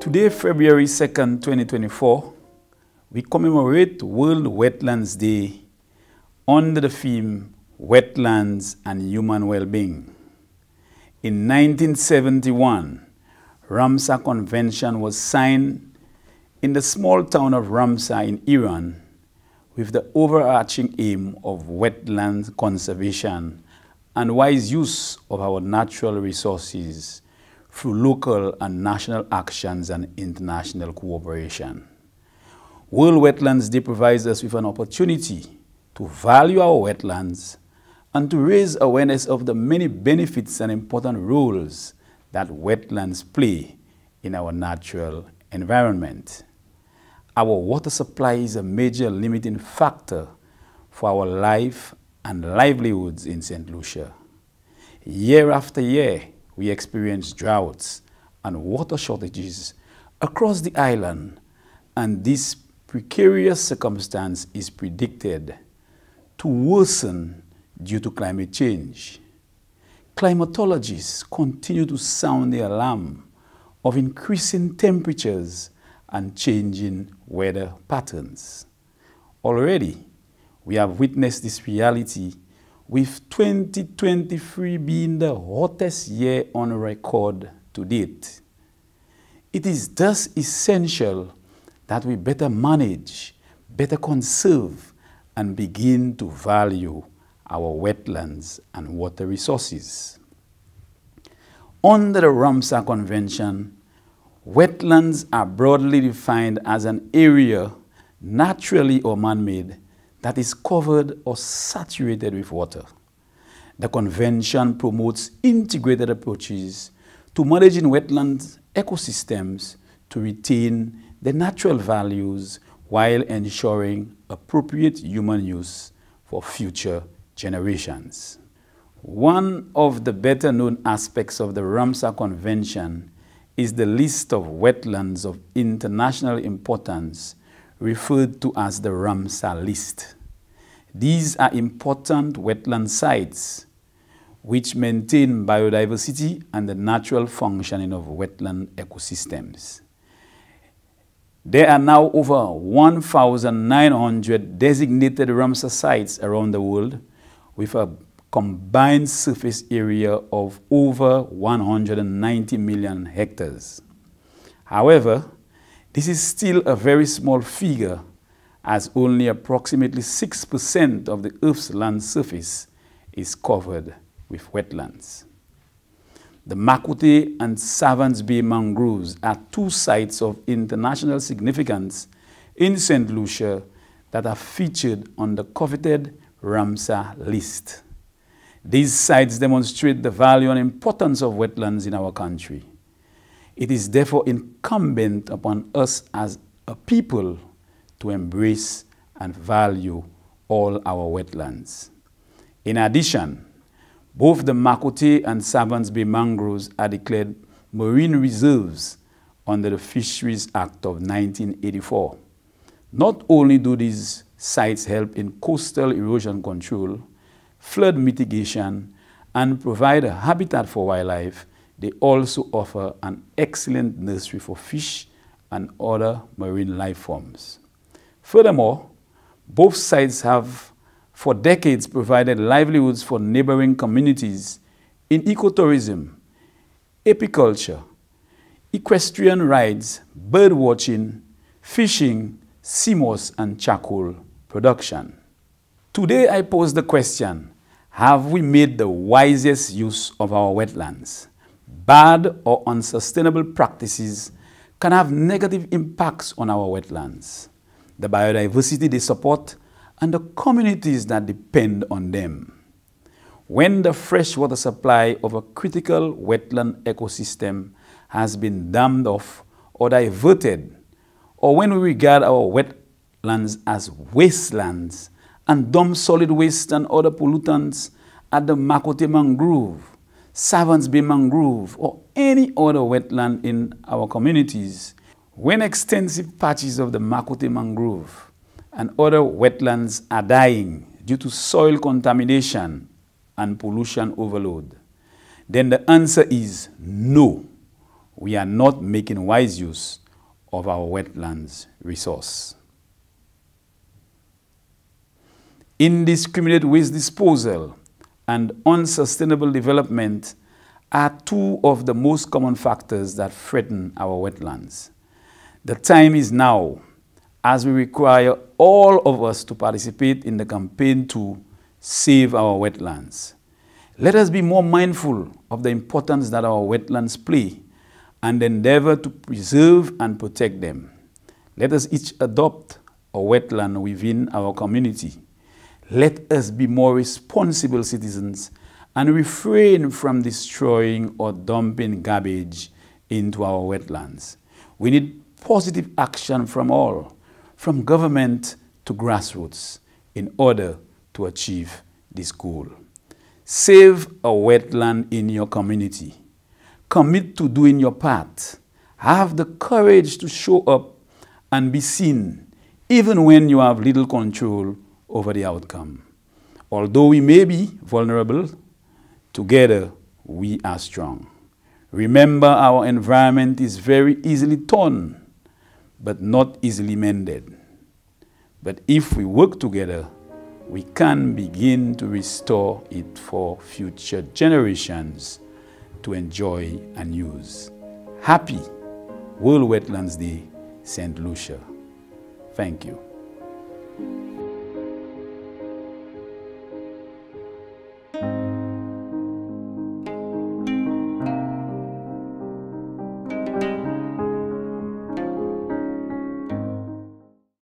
Today, February 2nd, 2024, we commemorate World Wetlands Day under the theme Wetlands and Human Well-Being. In 1971, Ramsar Convention was signed in the small town of Ramsar in Iran with the overarching aim of wetland conservation and wise use of our natural resources through local and national actions and international cooperation. World Wetlands Day provides us with an opportunity to value our wetlands and to raise awareness of the many benefits and important roles that wetlands play in our natural environment. Our water supply is a major limiting factor for our life and livelihoods in St. Lucia. Year after year, we experience droughts and water shortages across the island, and this precarious circumstance is predicted to worsen due to climate change. Climatologists continue to sound the alarm of increasing temperatures and changing weather patterns. Already, we have witnessed this reality with 2023 being the hottest year on record to date. It is thus essential that we better manage, better conserve, and begin to value our wetlands and water resources. Under the Ramsar Convention, wetlands are broadly defined as an area, naturally or man-made, that is covered or saturated with water. The convention promotes integrated approaches to managing wetland ecosystems to retain the natural values while ensuring appropriate human use for future generations. One of the better known aspects of the Ramsar Convention is the list of wetlands of international importance referred to as the Ramsar list. These are important wetland sites which maintain biodiversity and the natural functioning of wetland ecosystems. There are now over 1,900 designated Ramsar sites around the world with a combined surface area of over 190 million hectares. However, this is still a very small figure as only approximately 6% of the Earth's land surface is covered with wetlands. The Mankote and Savannes Bay mangroves are two sites of international significance in St. Lucia that are featured on the coveted Ramsar list. These sites demonstrate the value and importance of wetlands in our country. It is therefore incumbent upon us as a people to embrace and value all our wetlands. In addition, both the Mankote and Savannes Bay mangroves are declared marine reserves under the Fisheries Act of 1984. Not only do these sites help in coastal erosion control, flood mitigation, and provide a habitat for wildlife, they also offer an excellent nursery for fish and other marine life forms. Furthermore, both sites have for decades provided livelihoods for neighboring communities in ecotourism, apiculture, equestrian rides, bird watching, fishing, sea moss, and charcoal production. Today I pose the question, have we made the wisest use of our wetlands? Bad or unsustainable practices can have negative impacts on our wetlands the biodiversity they support, and the communities that depend on them. When the freshwater supply of a critical wetland ecosystem has been dammed off or diverted, or when we regard our wetlands as wastelands and dump solid waste and other pollutants at the Mankote mangrove, Savannes Bay mangrove, or any other wetland in our communities, when extensive patches of the Mankote mangrove and other wetlands are dying due to soil contamination and pollution overload, then the answer is no. we are not making wise use of our wetlands resource. Indiscriminate waste disposal and unsustainable development are two of the most common factors that threaten our wetlands. The time is now as we require all of us to participate in the campaign to save our wetlands. Let us be more mindful of the importance that our wetlands play and endeavor to preserve and protect them. Let us each adopt a wetland within our community. Let us be more responsible citizens and refrain from destroying or dumping garbage into our wetlands. We need positive action from all, from government to grassroots, in order to achieve this goal. Save a wetland in your community. Commit to doing your part. Have the courage to show up and be seen, even when you have little control over the outcome. Although we may be vulnerable, together we are strong. Remember, our environment is very easily torn, but not easily mended. But if we work together, we can begin to restore it for future generations to enjoy and use. Happy World Wetlands Day, St. Lucia. Thank you.